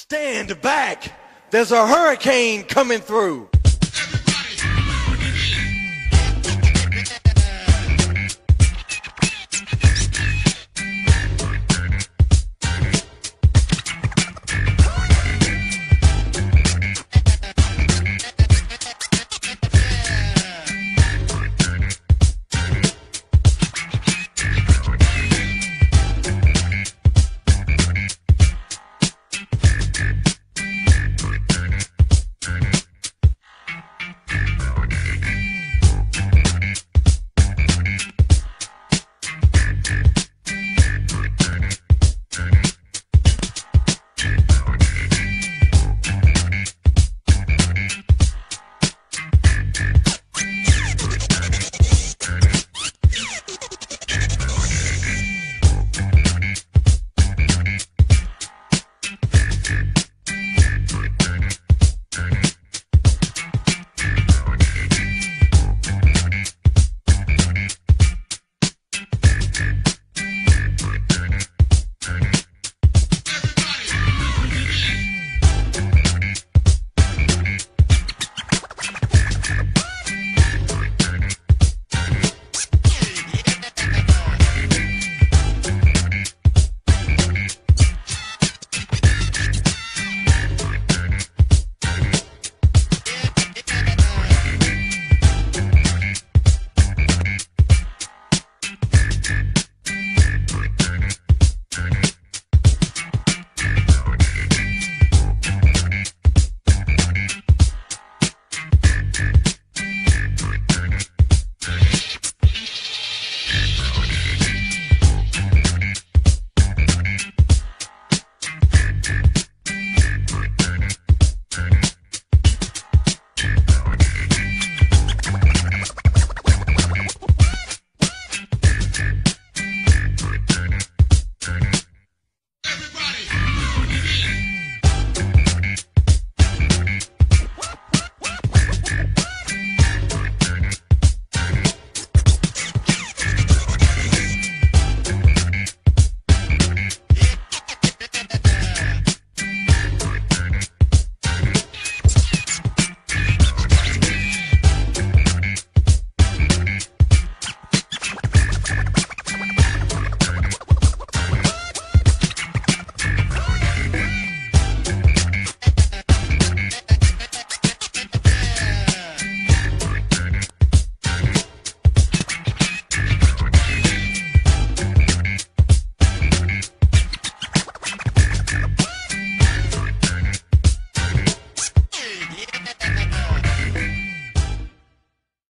Stand back. There's a hurricane coming through.